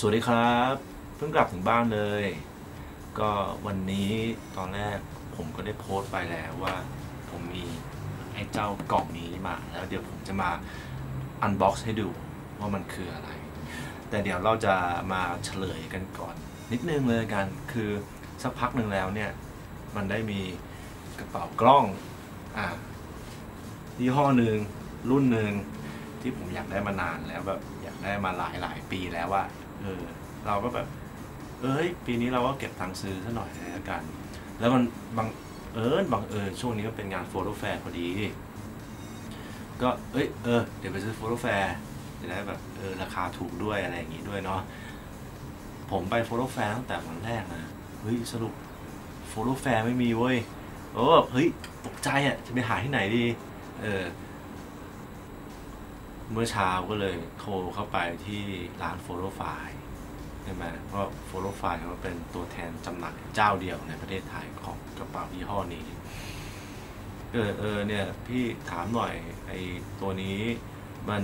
สวัสดีครับ เพิ่งกลับถึงบ้านเลย ก็วันนี้ตอนแรกผมก็ได้โพสต์ไปแล้วว่า ผมมีไอ้เจ้ากล่องนี้มา แล้วเดี๋ยวผมจะมาอันบ็อกซ์ให้ดูว่ามันคืออะไร แต่เดี๋ยวเราจะมาเฉลยกันก่อน นิดนึงเลยกันคือสักพักหนึ่งแล้วเนี่ย มันได้มีกระเป๋ากล้องอ่ายี่ห้อหนึ่งรุ่นหนึ่งที่ผมอยากได้มานานแล้วแบบอยากได้มาหลายหลายปีแล้วว่า เออ เราก็แบบ เอ้ย ปีนี้เราก็เก็บตังค์ซื้อซะหน่อยแล้วกันแล้วมันบังเอิญบังเอิญช่วงนี้ก็เป็นงาน Photo Fair พอดี ก็เอ้ยเออเดี๋ยวไปซื้อ Photo Fair จะได้แบบเออราคาถูกด้วยอะไรอย่างงี้ด้วยเนาะผมไป Photo Fair ตั้งแต่วันแรกนะเฮ้ยสรุป Photo Fair ไม่มีเว้ยโอ้แบบเฮ้ยตกใจอะจะไปหาที่ไหนดี เออ เมื่อเช้าก็เลยโทรเข้าไปที่ร้านโฟโต้ไฟล์ ช่ไหมเพราะโฟโต้ไฟล์เขาเป็นตัวแทนจำหน่ายเจ้าเดียวในประเทศไทยของกระเป๋ายี่ห้อนี้ เออเออเนี่ยพี่ถามหน่อยไอ้ตัวนี้มัน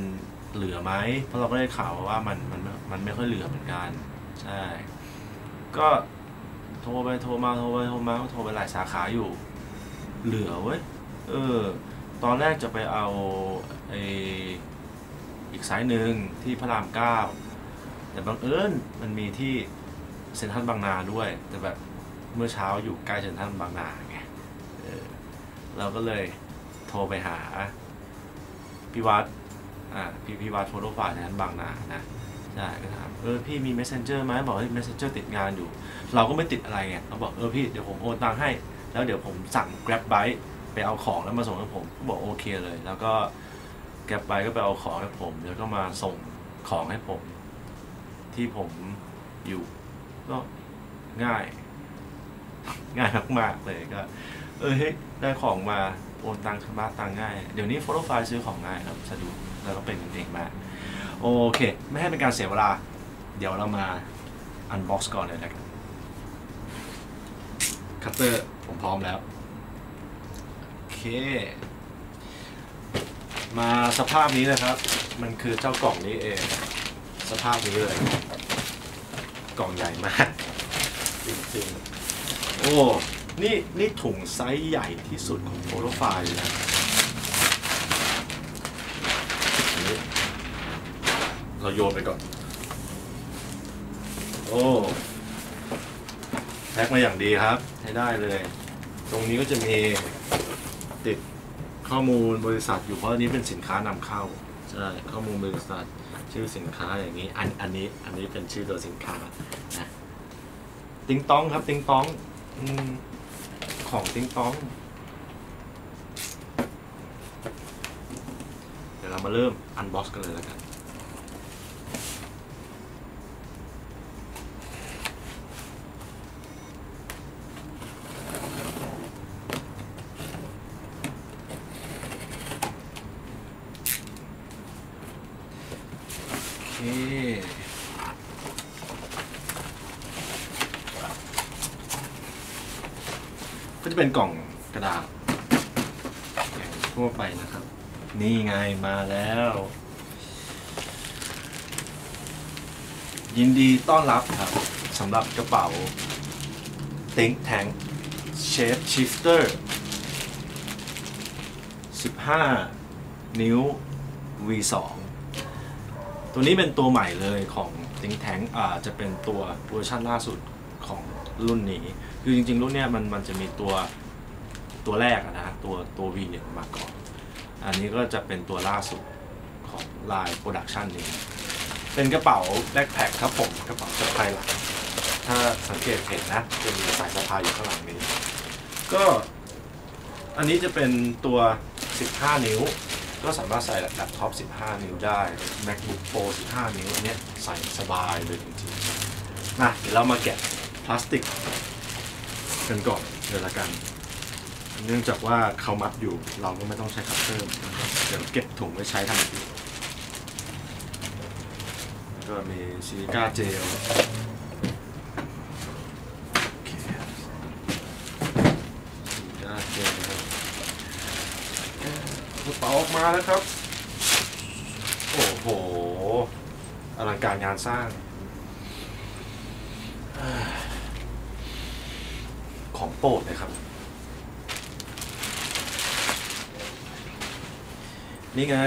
เหลือไหมเพราะเราก็ได้ข่าวว่ามันมันมันไม่ค่อยเหลือเหมือนกัน ใช่ ก็โทรไปโทรมาโทรไปโทรมาก็โทรไปหลายสาขาอยู่ เหลือเว้ยเออ ตอนแรกจะไปเอาไออีกไซส์หนึ่งที่พระรามเก้า แต่บังเอิญมันมีที่เซ็นทรัลบางนาด้วย แต่แบบเมื่อเช้าอยู่ใกล้เซ็นทรัลบางนาไงเออเราก็เลยโทรไปหาพี่วัดอ่าพี่พี่วัดโฟโต้ไฟล์นั้นบางนานะใช่ก็ถามเออพี่มี messenger ไหมบอกเฮ้ย messenger ติดงานอยู่ เราก็ไม่ติดอะไรไงเราบอกเออพี่เดี๋ยวผมโอนตังค์ให้ แล้วเดี๋ยวผมสั่ง grab bike ไปเอาของแล้วมาส่งให้ผมก็บอกโอเคเลย แล้วก็ grab bike ก็ไปเอาของให้ผม แล้วก็มาส่งของให้ผม ที่ผมอยู่ก็ง่าย ง่ายมากๆเลยก็ เออเฮ้ยได้ของมาโอนตังค์ชำระตังค์ง่าย เดี๋ยวนี้โฟโต้ไฟล์ซื้อของง่ายครับสะดวกแล้วก็เป็นกันเองมากโอเค ไม่ให้เป็นการเสียเวลา เดี๋ยวเรามา unbox ก่อนเลยแล้วกันคัตเตอร์ผมพร้อมแล้ว โอเค มาสภาพนี้นะครับ มันคือเจ้ากล่องนี้เอง สภาพนี้เลย กล่องใหญ่มากจริงๆ โอ้ นี่นี่ถุงไซส์ใหญ่ที่สุดของ Photo Fair เลยนะอันนี้เราโยนไปก่อน โอ้แพ็คมาอย่างดีครับ ใช้ได้เลย ตรงนี้ก็จะมีติดข้อมูลบริษัทอยู่เพราะอันนี้เป็นสินค้านำเข้า ใช่ ข้อมูลบริษัท ชื่อสินค้าอย่างนี้ อันอันนี้อันนี้เป็นชื่อตัวสินค้านะติงต้องครับติงต้องอของติงต้อง เดี๋ยวเรามาเริ่ม unbox กันเลยแล้วกัน โอเค ก็จะเป็นกล่องกระดาษอย่างทั่วไปนะครับ นี่ไงมาแล้ว ยินดีต้อนรับครับสำหรับกระเป๋า Think Tank Shape Shifter 15 นิ้ว V2 ตัวนี้เป็นตัวใหม่เลยของ Think Tank อ่าจะเป็นตัวเวอร์ชันล่าสุดของรุ่นนี้ คือจริงๆรุ่นเนี้ยมันมันจะมีตัวตัวแรกอะนะตัวตัว V1 มาก่อน อันนี้ก็จะเป็นตัวล่าสุดของ line production นี้เป็นกระเป๋า backpack ครับผมกระเป๋าสะพายหลังถ้าสังเกตเห็นนะจะมีสายสะพายอยู่ข้างหลังนี้ ก็อันนี้จะเป็นตัว 15 นิ้ว ก็สามารถใส่แล็ปท็อป 15 นิ้วได้ MacBook Pro 15 นิ้วอันนี้ใส่สบายเลยจริงๆมาเดี๋ยวเรามาแกะพลาสติก กันก่อนเลยละกัน เนื่องจากว่าเขามัดอยู่เราก็ไม่ต้องใช้คัตเตอร์นะครับเดี๋ยวเก็บถุงไว้ใช้ทันทีแล้วก็มี silica gel silica gelกระเป๋าออกมาแล้วครับ โอ้โห อลังการงานสร้าง ของ โปรดเลยครับ นี่ไง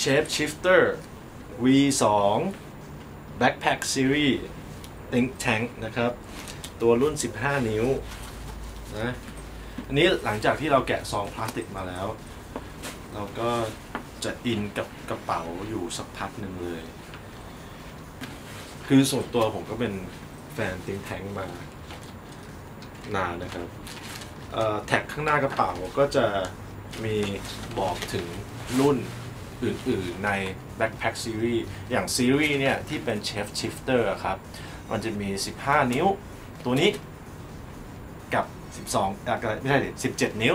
Shape Shifter V2 Backpack Series Think Tank นะครับ ตัวรุ่น 15 นิ้วนะอันนี้หลังจากที่เราแกะซองพลาสติกมาแล้ว เราก็จะอินกับกระเป๋าอยู่สักพักหนึ่งเลย คือส่วนตัวผมก็เป็นแฟนติงแทงมา นานนะครับแท็กข้างหน้ากระเป๋าก็จะมีบอกถึงรุ่นอื่นๆใน Backpack Series อย่างซีรีส์เนี่ย ที่เป็น Chef Shifter ครับ มันจะมี 15 นิ้ว ตัวนี้กับ 12อะไม่ใช่ดิ17 นิ้ว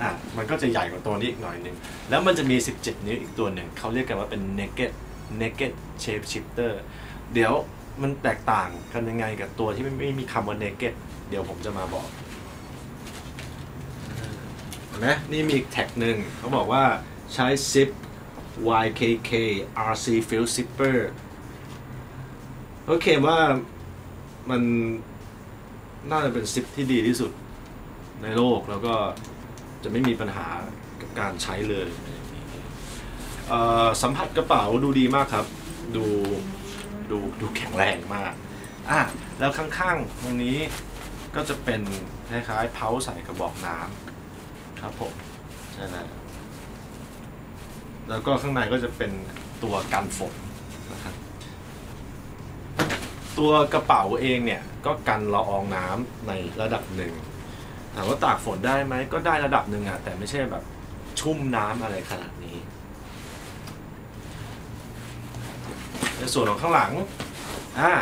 อะมันก็จะใหญ่กว่าตัวนี้อีกหน่อยหนึ่ง แล้วมันจะมี 17 นิ้วอีกตัวหนึ่ง เขาเรียกกันว่าเป็น naked naked shape shifter เดี๋ยวมันแตกต่างกันยังไงกับตัวที่ไม่ไม่มีคำว่า naked เดี๋ยวผมจะมาบอกนไหมนี่มีอีกแท็กหนึ่งเขาบอกว่าใช้ zip YKK RC Fill Zipper โอเคว่ามันน่าจะเป็นซิปที่ดีที่สุดในโลกแล้วก็จะไม่มีปัญหากับการใช้เลยสัมผัสกระเป๋าดูดีมากครับ ดูดูดูแข็งแรงมากอะแล้วข้างๆตรงนี้ ก็จะเป็นคล้ายๆเพาใส่กระบอกน้ำครับผมใช่แล้วแล้วก็ข้างในก็จะเป็นตัวกันฝนนะครับตัวกระเป๋าเองเนี่ยก็กันละอองน้ำในระดับหนึ่งถามว่าตากฝนได้ไหมก็ได้ระดับหนึ่งอะแต่ไม่ใช่แบบชุ่มน้ำอะไรขนาดนี้ ในส่วนของข้างหลังอ่า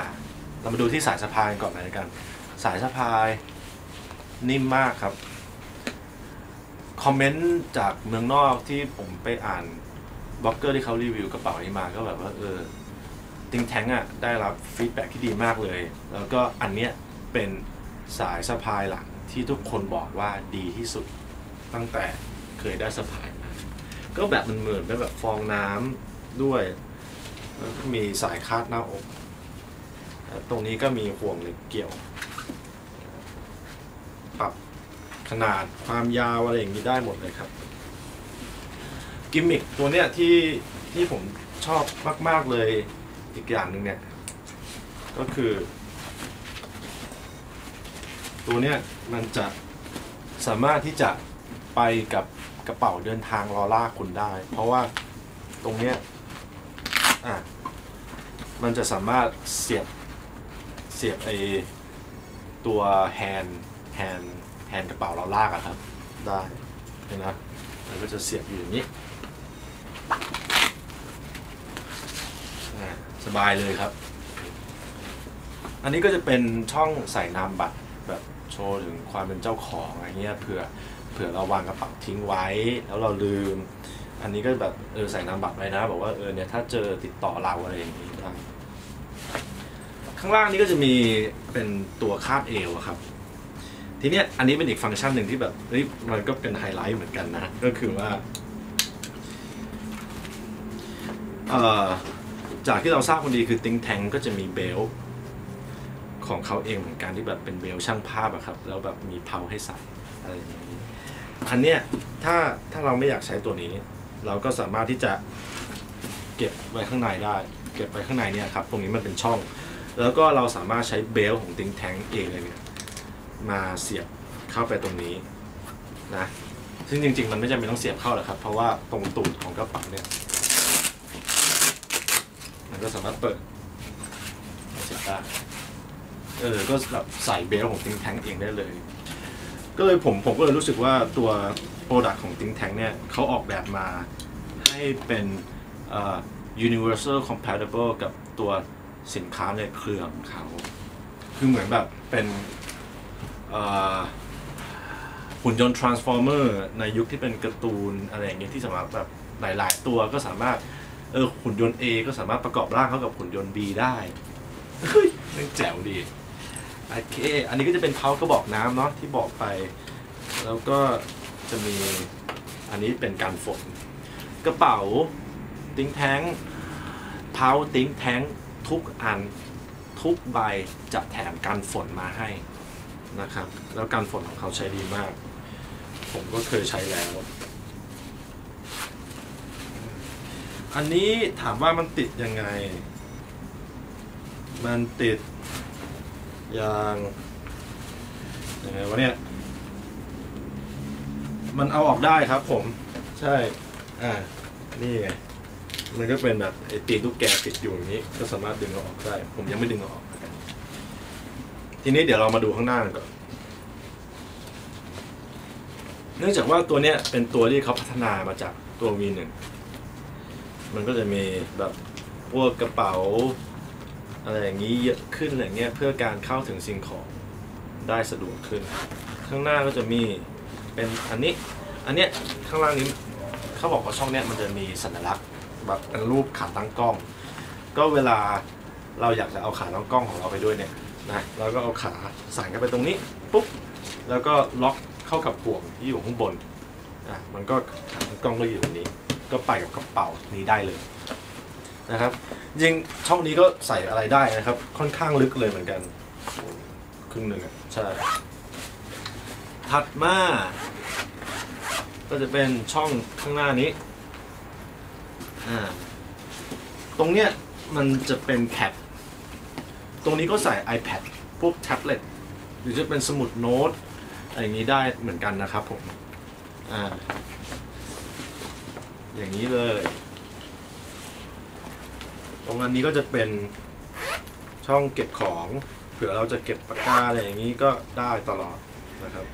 เรามาดูที่สายสะพายก่อนเลยกัน สายสะพาย นิ่มมากครับ คอมเมนต์จากเมืองนอกที่ผมไปอ่านบล็อกเกอร์ที่เขารีวิวกระเป๋านี้มาก็แบบว่าเออ Think Tank อะได้รับ feedback ที่ดีมากเลย แล้วก็อันเนี้ยเป็นสายสะพายหลังที่ทุกคนบอกว่าดีที่สุดตั้งแต่เคยได้สะพายมา ก็แบบมันเหมือนเป็นแบบฟองน้ำด้วยแล้วก็มีสายคาดหน้าอก ตรงนี้ก็มีห่วงเหล็กเกี่ยว ปรับขนาดความยาวอะไรอย่างนี้ได้หมดเลยครับ กิมมิคตัวเนี้ยที่ที่ผมชอบมาก ๆ เลยอีกอย่างหนึ่งเนี่ย ก็คือ ตัวเนี้ยมันจะสามารถที่จะไปกับกระเป๋าเดินทางลอล่าคุณได้ เพราะว่าตรงเนี้ยอะมันจะสามารถเสียบเสียบไอตัว handle handle กระเป๋าเราลากอะครับ ได้เห็นไหมมันก็จะเสียบอยู่อย่างนี้ สบายเลยครับ อันนี้ก็จะเป็นช่องใส่นามบัตรแบบโชว์ถึงความเป็นเจ้าของอะไรเงี้ยเผื่อเผื่อเราวางกระเป๋าทิ้งไว้ แล้วเราลืม อันนี้ก็แบบเออใส่นามบัตรไว้นะบอกว่าเออเนี่ยถ้าเจอติดต่อเราอะไรอย่างนี้ได้ข้างล่างนี้ก็จะมีเป็นตัวคาดเอวอะครับ ทีเนี้ยอันนี้เป็นอีกฟังก์ชันหนึ่งที่แบบเฮ้ยมันก็เป็นไฮไลท์เหมือนกันนะ ก็คือว่าจากที่เราทราบคนดีคือ Think Tank ก็จะมี beltของเขาเองเหมือนกันที่แบบเป็น belt ช่างภาพอะครับ แล้วแบบมี pouch ให้ใส่อะไรอย่างนี้อันเนี้ยถ้าถ้าเราไม่อยากใช้ตัวนี้ เราก็สามารถที่จะเก็บไว้ข้างในได้ เก็บไว้ข้างในเนี่ยครับ ตรงนี้มันเป็นช่อง แล้วก็เราสามารถใช้ belt ของ Think Tank เองเลยเนี่ย มาเสียบเข้าไปตรงนี้นะซึ่งจริง ๆ มันไม่จำเป็นต้องเสียบเข้าหรอกครับ เพราะว่าตรงตูดของกระเป๋าเนี่ย มันก็สามารถเปิดเสียบได้เออ ก็แบบใส่ belt ของ Think Tank เองได้เลย ก็เลยผมผมก็เลยรู้สึกว่าตัว product ของ Think Tank เนี่ยเขาออกแบบมาให้เป็นเอ่อ universal compatible กับตัวสินค้าในเครือของเขา คือเหมือนแบบเป็น หุ่นยนต์ transformer ในยุคที่เป็นการ์ตูนอะไรอย่างเงี้ยที่สามารถแบบหลาย ๆ ตัวก็สามารถเออหุ่นยนต์ A ก็สามารถประกอบร่างเข้ากับหุ่นยนต์ B ได้เฮ้ยมันแจ๋วดีโอเคอันนี้ก็จะเป็นเพากระบอกน้ำเนาะที่บอกไป แล้วก็จะมีอันนี้เป็นการฝน กระเป๋าติ้งแท้งเพาติ้งแท้งทุกอันทุกใบจะแถมกันฝนมาให้ นะครับ แล้วการฝนของเขาใช้ดีมาก ผมก็เคยใช้แล้ว อันนี้ถามว่ามันติดยังไง มันติดอย่างยังไงวะเนี่ย มันเอาออกได้ครับผม ใช่ อ่า นี่ไง มันก็เป็นแบบไอตีนตุ๊กแกติดอยู่อย่างนี้ ก็สามารถดึงออกได้ ผมยังไม่ดึงออก ทีนี้เดี๋ยวเรามาดูข้างหน้ากันก่อน เนื่องจากว่าตัวเนี้ยเป็นตัวที่เขาพัฒนามาจากตัว V1 มันก็จะมีแบบพวกกระเป๋า อะไรอย่างนี้เยอะขึ้นอะไรเงี้ยเพื่อการเข้าถึงสิ่งของได้สะดวกขึ้น ข้างหน้าก็จะมีเป็นอันนี้ อันเนี้ยข้างล่างนี้เขาบอกว่าช่องเนี้ยมันจะมีสัญลักษณ์แบบเป็นรูปขาตั้งกล้อง ก็เวลาเราอยากจะเอาขาตั้งกล้องของเราไปด้วยเนี่ย นะเราก็เอาขาใส่เข้าไปตรงนี้ปุ๊บแล้วก็ล็อกเข้ากับห่วงที่อยู่ข้างบนอะมันก็ขาตั้งกล้องก็อยู่ตรงนี้ ก็ไปกับกระเป๋านี้ได้เลยนะครับจริงช่องนี้ก็ใส่อะไรได้นะครับ ค่อนข้างลึกเลยเหมือนกันครึ่งหนึ่งอะใช่ถัดมาก็จะเป็นช่องข้างหน้านี้ อ่า ตรงเนี้ยมันจะเป็นแคป ตรงนี้ก็ใส่ iPad พวกแท็บเล็ตหรือจะเป็นสมุดโน้ตอะไรอย่างนี้ได้เหมือนกันนะครับผมอ่าอย่างนี้เลย ตรงอันนี้ก็จะเป็นช่องเก็บของเผื่อเราจะเก็บปากกาอะไรอย่างนี้ก็ได้ตลอดนะครับ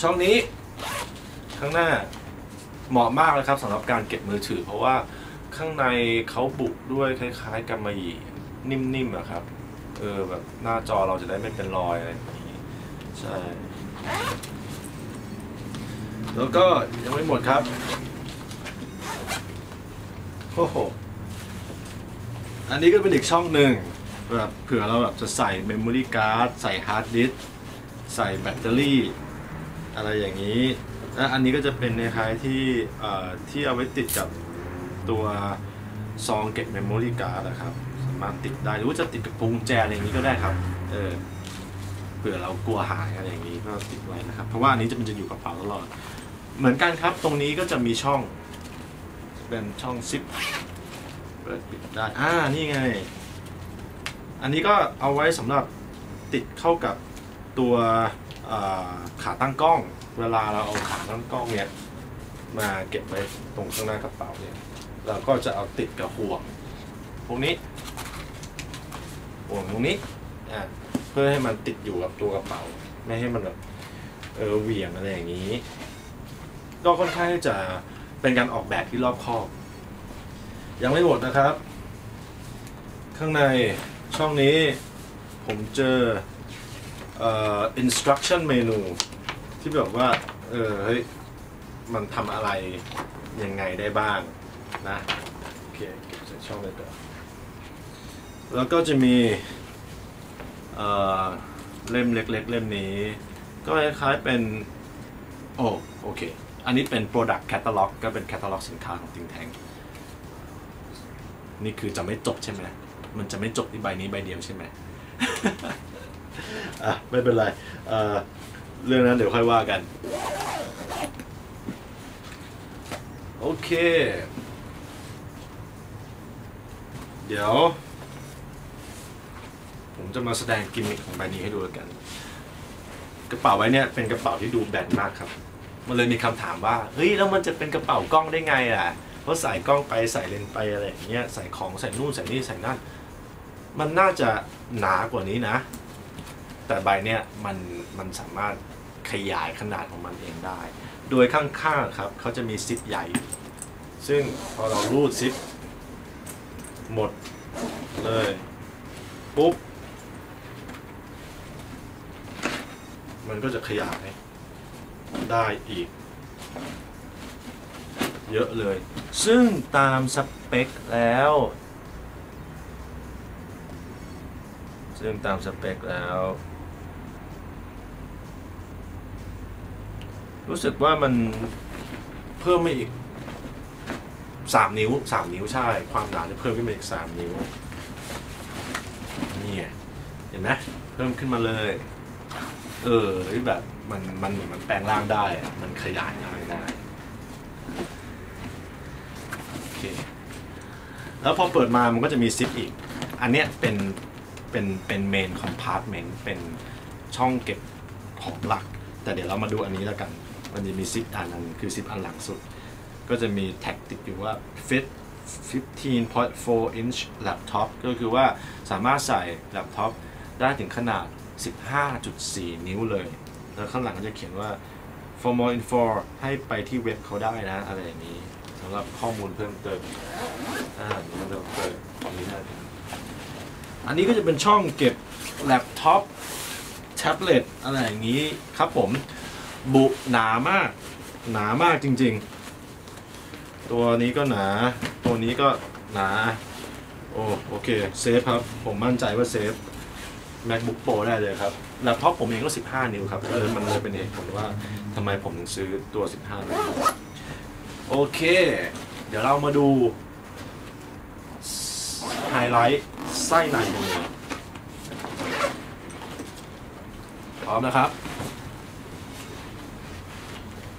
ช่องนี้ข้างหน้าเหมาะมากเลยครับสำหรับการเก็บมือถือ เพราะว่า ข้างในเขาบุกด้วยคล้ายๆกำมะหยี่นิ่มๆอะครับ เออแบบหน้าจอเราจะได้ไม่เป็นรอยอะไรอย่างนี้ ใช่ แล้วก็ยังไม่หมดครับ โอ้โห อันนี้ก็เป็นอีกช่องหนึ่งแบบเผื่อเราแบบจะใส่ memory card ใส่ฮาร์ดดิสก์ใส่แบตเตอรี่ อะไรอย่างนี้ และอันนี้ก็จะเป็นในคล้ายๆที่เอ่อที่เอาไว้ติดกับ ตัวซองเก็บ memory card นะครับ สามารถติดได้หรือว่าจะติดกับพวงกุญแจอะไรอย่างนี้ก็ได้ครับ เออเผื่อเรากลัวหายอะไรอย่างนี้ก็ติดไว้นะครับ เพราะว่าอันนี้จะมันจะอยู่กับกระเป๋าตลอด เหมือนกันครับตรงนี้ก็จะมีช่อง เป็นช่องซิปเปิดปิดได้อ่านี่ไง อันนี้ก็เอาไว้สำหรับติดเข้ากับตัวขาตั้งกล้อง เวลาเราเอาขาตั้งกล้องเนี่ยมาเก็บไว้ตรงข้างหน้ากระเป๋าเนี่ย เราก็จะเอาติดกับห่วงพวกนี้ห่วงตรงนี้อ่าเพื่อให้มันติดอยู่กับตัวกระเป๋า ไม่ให้มันแบบเออเหวี่ยงอะไรอย่างนี้ ก็ค่อนข้างที่จะเป็นการออกแบบที่รอบคอบ ยังไม่หมดนะครับ ข้างในช่องนี้ผมเจอเอ่อ instruction menu ที่แบบว่า เออเฮ้ย มันทำอะไรยังไงได้บ้าง นะโอเคเก็บใส่ช่องเลยก่อนแล้วก็จะมีเเล่มเล็กๆ เล่มนี้ ก็คล้ายๆเป็น โอ้โอเค อันนี้เป็น product catalog ก็เป็น catalog สินค้าของ Think Tank นี่คือจะไม่จบใช่ไหม มันจะไม่จบที่ใบนี้ใบเดียวใช่ไหมอะ ไม่เป็นไรเเรื่องนั้นเดี๋ยวค่อยว่ากัน โอเค เดี๋ยว ผมจะมาแสดงกิมมิคของใบนี้ให้ดูแล้วกัน กระเป๋าใบเนี้ยเป็นกระเป๋าที่ดูแบนมากครับ มันเลยมีคำถามว่า เฮ้ย แล้วมันจะเป็นกระเป๋ากล้องได้ไงอะ เพราะใส่กล้องไปใส่เลนส์ไปอะไรอย่างเงี้ย ใส่ของใส่นู่นใส่นี่ใส่นั่น มันน่าจะหนากว่านี้นะ แต่ใบเนี้ยมันมันสามารถขยายขนาดของมันเองได้ โดยข้างๆครับเขาจะมีซิปใหญ่ ซึ่งพอเรารูดซิป หมดเลย ปุ๊บ มันก็จะขยาย ได้อีก เยอะเลย ซึ่งตามสเปคแล้ว ซึ่งตามสเปคแล้ว รู้สึกว่ามันเพิ่มมาอีก สามนิ้วสามนิ้วใช่ ความหนาจะเพิ่มขึ้นมาอีกสามนิ้วนี่เห็นไหมเพิ่มขึ้นมาเลย เออแบบมันมันเหมือนมันแปลงร่างได้มันขยายร่างได้โอเคแล้วพอเปิดมามันก็จะมีซิปอีก อันเนี้ยเป็นเป็นเป็น main compartment เป็นช่องเก็บของหลัก แต่เดี๋ยวเรามาดูอันนี้แล้วกัน มันจะมีซิปอันนั้นคือซิปอันหลังสุด ก็จะมี tag ติดอยู่ว่า fit 15.4 inch laptop ก็คือว่าสามารถใส่แล็ปท็อปได้ถึงขนาด 15.4 นิ้วเลย แล้วข้างหลังก็จะเขียนว่า for more info ให้ไปที่เว็บเขาได้นะ อะไรอย่างนี้สำหรับข้อมูลเพิ่มเติมอ่านี่เราเปิดอันนี้ได้อันนี้ก็จะเป็นช่องเก็บ laptop tablet อะไรอย่างนี้ครับผม บุหนามาก หนามากจริง ๆ ตัวนี้ก็หนา ตัวนี้ก็หนา โอ้โอเค safe ครับ ผมมั่นใจว่าเซฟ MacBook Pro ได้เลยครับแล็ปท็อปผมเองก็ 15 นิ้วครับเออมันเลยเป็นเหตุผลว่าทำไมผมถึงซื้อตัว 15 นิ้วโอเค เดี๋ยวเรามาดูไฮไลท์ไส้ในตรงนี้พร้อมนะครับ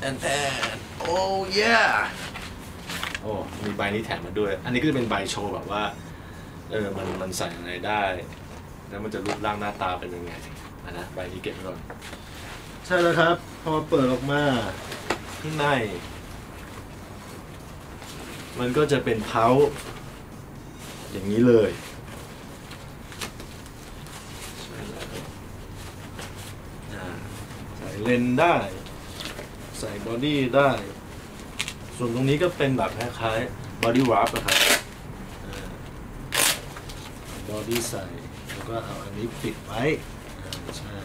and and oh yeah โอ้ มีใบนี้แถมมาด้วย อันนี้ก็จะเป็นใบโชว์แบบว่า เออ มัน มันใส่อะไรได้ แล้วมันจะรูปร่างหน้าตาเป็นยังไงอะนะ ใบนี้เก็บไว้ก่อน ใช่แล้วครับ พอเปิดออกมา ข้างใน มันก็จะเป็นเพาอย่างนี้เลยใส่เลนได้ ใส่บอดี้ได้ ส่วนตรงนี้ก็เป็นแบบคล้ายๆบอดี้ว r ร์ปนะครับบอดี้ใส่ แล้วก็เอาอันนี้ปิดไว้ใช่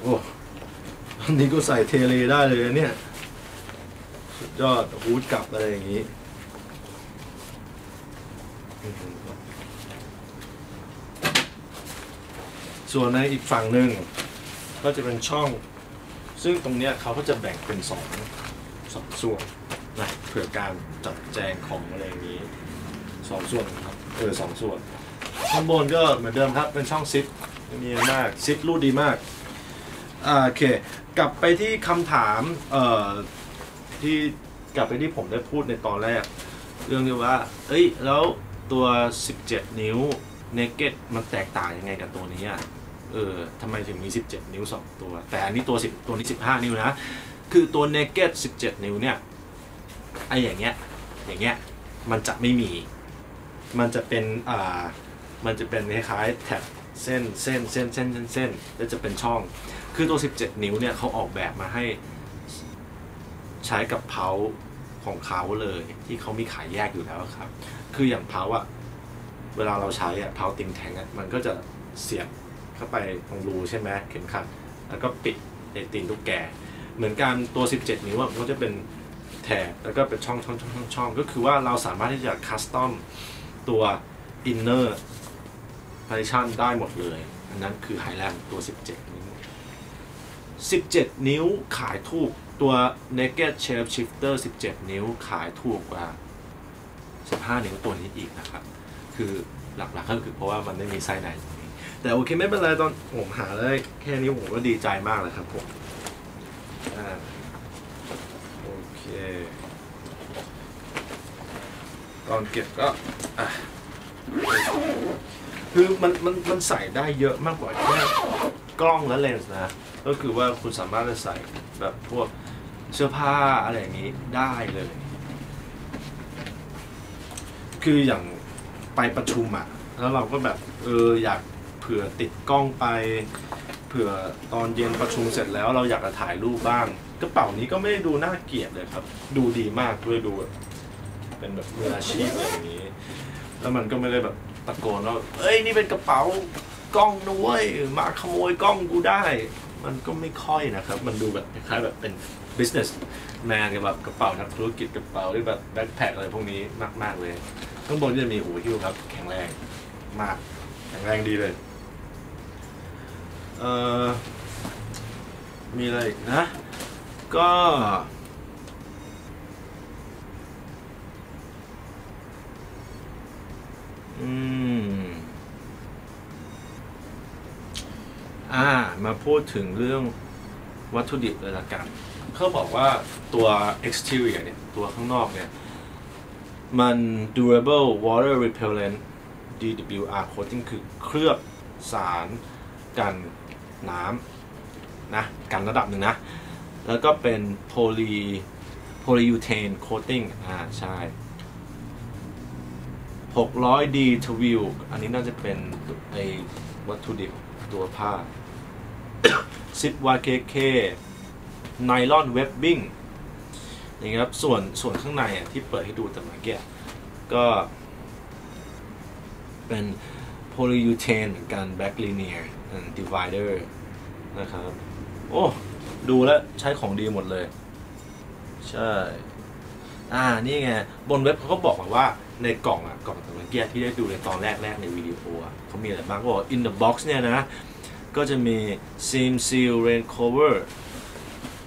โอ้ อันนี้ก็ใส่เทเลได้เลยเนี่ย สุดยอดฮูดกลับอะไรอย่างนี้ส่วนในอีกฝั่งหนึ่งก็จะเป็นช่อง ซึ่งตรงเนี้ยเขาก็จะแบ่งเป็นสองสองส่วนนะเผื่อการจัดแจงของอะไรอย่างนี้สองส่วนครับเออสองส่วน ข้างบนก็เหมือนเดิมครับเป็นช่องซิปไม่มีอะไรมากซิปรูดดีมากโอเค กลับไปที่คำถามเอ่อที่กลับไปที่ผมได้พูดในตอนแรก เรื่องที่ว่า เอ้ย แล้วตัว 17 นิ้ว Naked มันแตกต่างยังไงกับตัวนี้อะ เออทำไมถึงมี 17 นิ้ว 2 ตัว แต่อันนี้ตัว 10 ตัวนี้ 15 นิ้วนะ คือตัว Naked 17 นิ้วเนี่ยไออย่างเงี้ยอย่างเงี้ยมันจะไม่มี มันจะเป็นอ่ามันจะเป็นคล้ายๆแท็บเส้นเส้นเส้นเส้นเส้นเส้นแล้วจะเป็นช่อง คือตัว 17 นิ้วเนี่ยเขาออกแบบมาให้ใช้กับเพาของเขาเลยที่เขามีขายแยกอยู่แล้วครับ คืออย่างเพาอะเวลาเราใช้อะเพาติงแทงอะมันก็จะเสียบ เข้าไปตรงรูใช่ไหมเข็มขัด แล้วก็ปิดไอตีนตุ๊กแก เหมือนกันตัว 17 นิ้วมันก็จะเป็นแถบแล้วก็เป็นช่องช่องช่องช่องช่องก็คือว่าเราสามารถที่จะคัสตอมตัวอินเนอร์ partition ได้หมดเลย อันนั้นคือไฮแลนด์ตัว 17 นิ้ว 17 นิ้วขายถูกตัว Naked Shape Shifter 17 นิ้วขายถูกกว่า 15 นิ้วตัวนี้อีกนะครับ คือหลักๆก็คือเพราะว่ามันไม่มีไซส้ในตรงนี้ แต่โอเคไม่เป็นไรตอนผมหาได้แค่นี้ผมก็ดีใจมากเลยครับผมอโอเค ตอนเก็บก็อะคือมันมันมันใส่ได้เยอะมากกว่าแค่กล้องและเลนส์นะ ก็คือว่าคุณสามารถจะใส่แบบพวกเสื้อผ้าอะไรอย่างนี้ได้เลย คืออย่างไปประชุมอะแล้วเราก็แบบเอออยาก ผื่อติดกล้องไป เผื่อตอนเย็นประชุมเสร็จแล้วเราอยากจะถ่ายรูปบ้าง กระเป๋านี้ก็ไม่ได้ดูน่าเกลียดเลยครับ ดูดีมากด้วยดูแบบเป็นแบบมืออาชีพอะไรอย่างนี้ แล้วมันก็ไม่ได้แบบตะโกนว่าเอ้ยนี่เป็นกระเป๋ากล้องนะเว้ยมาขโมยกล้องกูได้ มันก็ไม่ค่อยนะครับ มันดูแบบคล้ายๆแบบเป็น business man กับแบบกระเป๋านักธุรกิจกระเป๋าที่แบบแบ็คแพคอะไรพวกนี้มาก ๆ เลย ข้างบนจะมีหูหิ้วครับ แข็งแรงมาก แข็งแรงดีเลย เอ่อมีอะไรนะ ก็ อืม อ่า มาพูดถึงเรื่องวัตถุดิบเลยละกัน เขาบอกว่าตัว exterior เนี่ย ตัวข้างนอกเนี่ย มัน durable water repellent DWR coating คือเคลือบสารกัน น้ำนะกันระดับหนึ่งนะ แล้วก็เป็น poly polyurethane coating อ่าใช่ 600D to view อันนี้น่าจะเป็นไอวัตถุดิบตัวผ้า10 YKK ไนลอนเว็บบิ้งนี่ครับส่วนส่วนข้างในอะที่เปิดให้ดูแต่เมื่อกี้ก็เป็น polyurethane เหมือนกัน back linear and divider นะครับ โอ้ ดูแล้วใช้ของดีหมดเลย ใช่ อ่า นี่ไง บนเว็บเขาก็บอกมาว่าในกล่องอะกล่องตะเกียที่ได้ดูในตอนแรกๆในวิดีโออะเขามีอะไรบ้างก็บอก in the box เนี่ยนะ ก็จะมี seam seal rain cover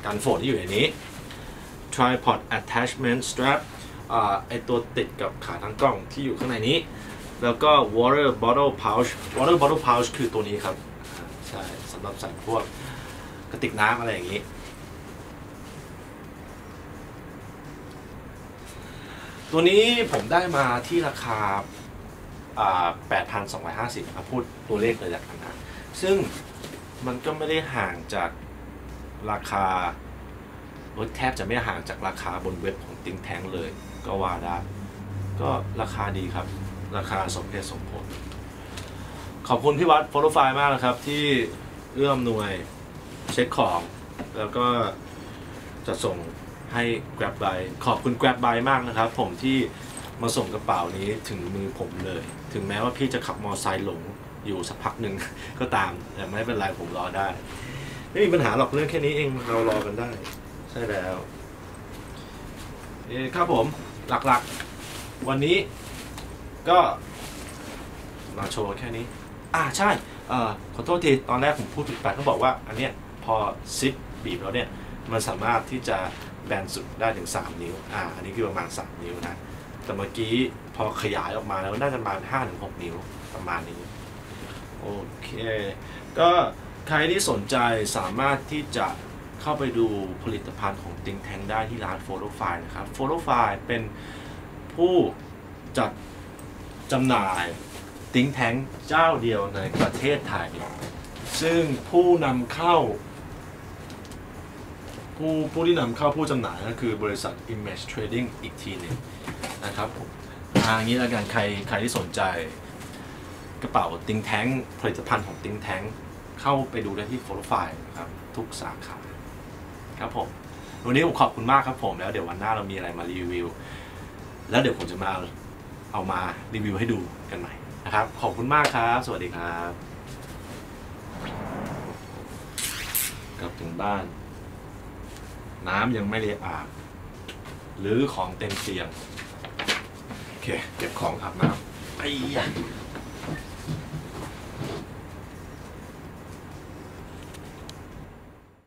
กันฝนที่อยู่ในนี้ tripod attachment strap อ่าไอตัวติดกับขาทั้งกล้องที่อยู่ข้างในนี้ แล้วก็ water bottle pouch water bottle pouch คือตัวนี้ครับ ใช่สำหรับใส่พวกกระติกน้ำอะไรอย่างนี้ ตัวนี้ผมได้มาที่ราคา 8,250อะพูดตัวเลขเลยละกันนะซึ่งมันก็ไม่ได้ห่างจากราคาแทบจะไม่ห่างจากราคาบนเว็บของติงแทงเลยก็ว่าได้ก็ราคาดีครับ ราคาสมเหตุสมผล ขอบคุณพี่วัดโฟโตไฟล์มากนะครับ ที่เอื้อมหน่วยเช็คของ แล้วก็จะส่งให้ Grab by ขอบคุณ Grab by มากนะครับ ผมที่มาส่งกระเป๋านี้ถึงมือผมเลย ถึงแม้ว่าพี่จะขับมอไซค์หลงอยู่สักพักหนึ่ง ก็ตาม แต่ไม่เป็นไรผมรอได้ ไม่มีปัญหาหรอกเรื่องแค่นี้เองเรารอกันได้ ใช่แล้วเอ่อครับผมหลักๆ วันนี้ ก็มาโชว์แค่นี้ อ่าใช่เอ่อขอโทษทีตอนแรกผมพูดผิดไปเขาบอกว่า อันเนี้ยพอซิปบีบแล้วเนี่ย มันสามารถที่จะแบนสุดได้ถึง 3 นิ้ว อ่า อันนี้คือประมาณ 3 นิ้วนะ แต่เมื่อกี้พอขยายออกมาแล้วน่าจะประมาณ5-6นิ้วประมาณนี้ โอเค ก็ใครที่สนใจสามารถที่จะเข้าไปดูผลิตภัณฑ์ของ Think Tank ได้ที่ร้าน Photo File นะครับ Photo File เป็นผู้จัด จำหน่าย Think Tank เจ้าเดียวในประเทศไทย ซึ่งผู้นำเข้า ผู้ผู้ที่นำเข้าผู้จำหน่ายก็คือบริษัท Image Trading อีกทีหนึ่งนะครับผมทางนี้แล้วกันใครใครที่สนใจกระเป๋าติงแทงผลิตภัณฑ์ของติงแทงเข้าไปดูได้ที่โฟล์ไฟล์นะครับทุกสาขาครับผมวันนี้ผมขอบคุณมากครับผมแล้วเดี๋ยววันหน้าเรามีอะไรมารีวิว แล้วเดี๋ยวผมจะมา เอามารีวิวให้ดูกันใหม่นะครับ ขอบคุณมากครับ สวัสดีครับ กลับถึงบ้าน น้ำยังไม่ได้อาบหรือของเต็มเตียง โอเค เก็บของอาบน้ำไป